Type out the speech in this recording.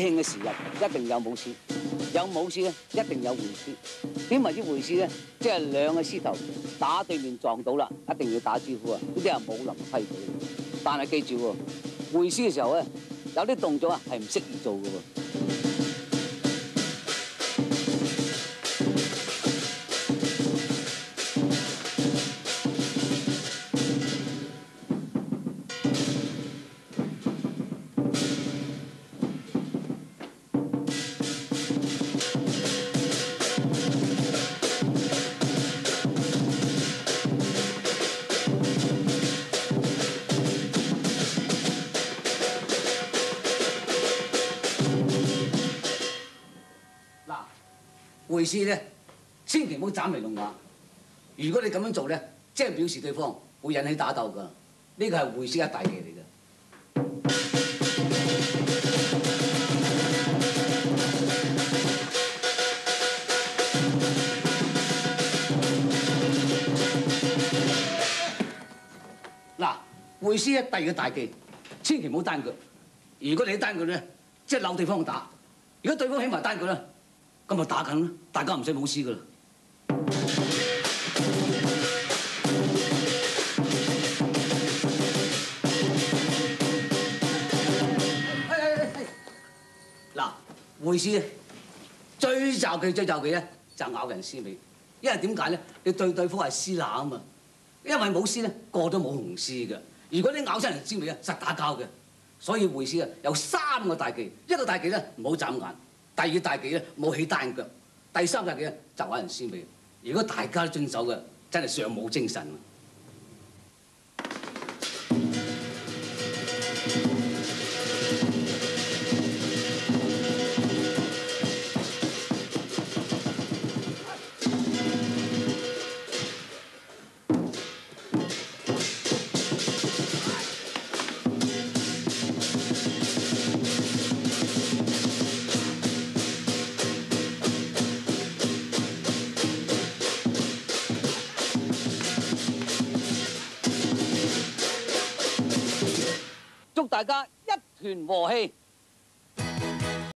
庆嘅时日，一定有舞狮；有舞狮咧，一定有會獅。點為之會獅咧？即系两个狮头打对面撞到啦，一定要打招呼啊！呢啲系武林规矩。但系记住喎，會獅嘅时候咧，有啲动作啊系唔适宜做嘅。會師咧，千祈唔好斬眉弄眼。如果你咁樣做咧，即係表示對方會引起打鬥㗎。呢個係會師一大忌嚟嘅。嗱，會師一第二個大忌，千祈唔好單腳。如果你單腳咧，即係扭對方打。如果對方起埋單腳咧，咁咪打緊啦，大家唔使舞獅噶啦。嗱，會師咧最就忌最就忌咧就咬人獅尾，因為點解咧？你對對方係獅乸啊嘛，因為舞獅咧個個都冇紅獅嘅，如果你咬親人獅尾咧，實打交嘅。所以會師啊有三個大忌，一個大忌咧唔好眨眼，第二大忌咧冇起單腳，第三大忌咧就揾人獅尾。如果大家都遵守嘅，真係尚冇精神祝大家一团和氣！